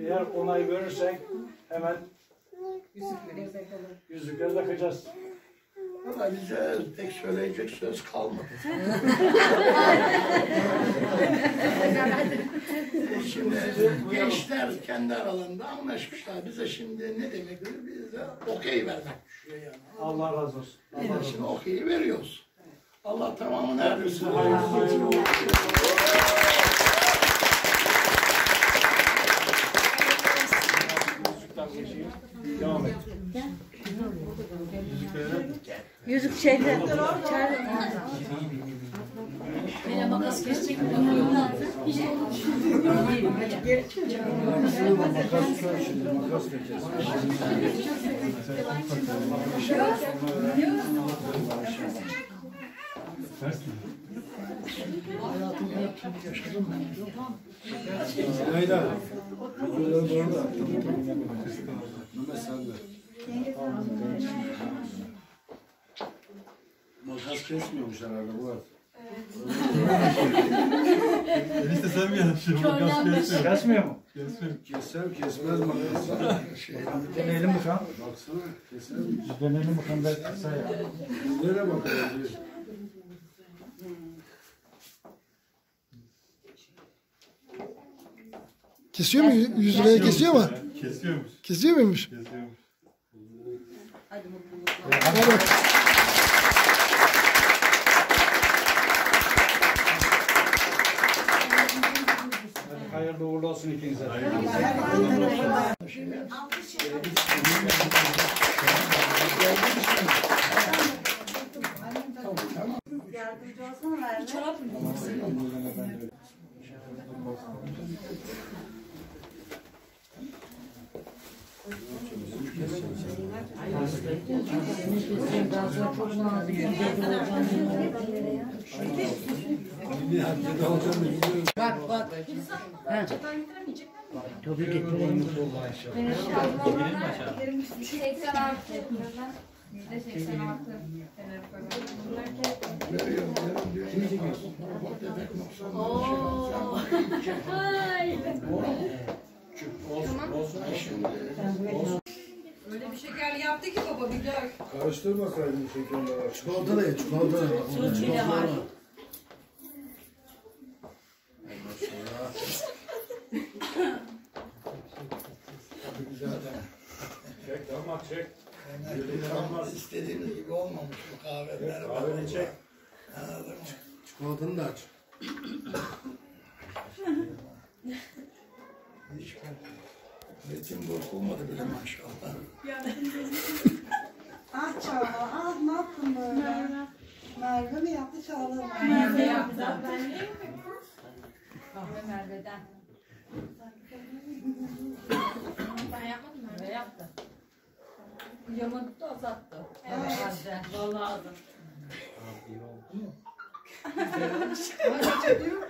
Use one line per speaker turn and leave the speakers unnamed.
Eğer onay verirsen hemen yüzükleri takacağız.
Valla bize pek söyleyecek söz kalmadı. şimdi gençler kendi aralarında anlaşmışlar. Bize şimdi ne demektir? Bize okey vermek düşüyor yani.
Allah razı olsun.
Biz de şimdi okeyi veriyoruz. Allah tamamını erdirsin.
Yüzükten
Yüzük şeyde.
Leyla. Videoları bu arada. Mehmet sen de. Makas kesmiyormuş herhalde bu arada.
Enişte sen mi yanlışsın? Makas kesiyor.
Kesmiyor mu?
Kesiyor.
Keser kesmez makas.
Deneyelim bakalım.
Baksana keser mi?
Deneyelim bakalım belki kısa ya.
Nereye bakalım?
Kesiyor mu? 100 liraya kesiyor mu?
Kesiyormuş.
Kesiyor muymuş?
Kesiyormuş.
Evet.
Hayırlı uğurlu olsun ikinize.
Bir haftada alacağım da gidiyorum.
Tabii getireyim.
80 artı yapıyorlar. %86
Veriyorum, veriyorum diyor. Ufak tefek
Öyle bir şeker yaptı ki baba bir gör.
Karıştırmasaydın şekerleri. Çikolata da ye, çikolata da ye. Çikolata var.
Çek damat çek.
Ama istediğiniz gibi olmamış bu kahveler.
Kahveni çek.
Anladın mı?
Çikolatanı da aç.
Hiç Ritim bozulmadı bile maşallah.
Ah Çağla, ah ne yaptın böyle? Merve mi yaptı Çağla mı?
Merve yaptı. Ben değil mi? Kahve Merve'den. Ben yapmadım Merve yaptı. Yamadı da azattı. Evet. Vallahi azım.
Çekiyor.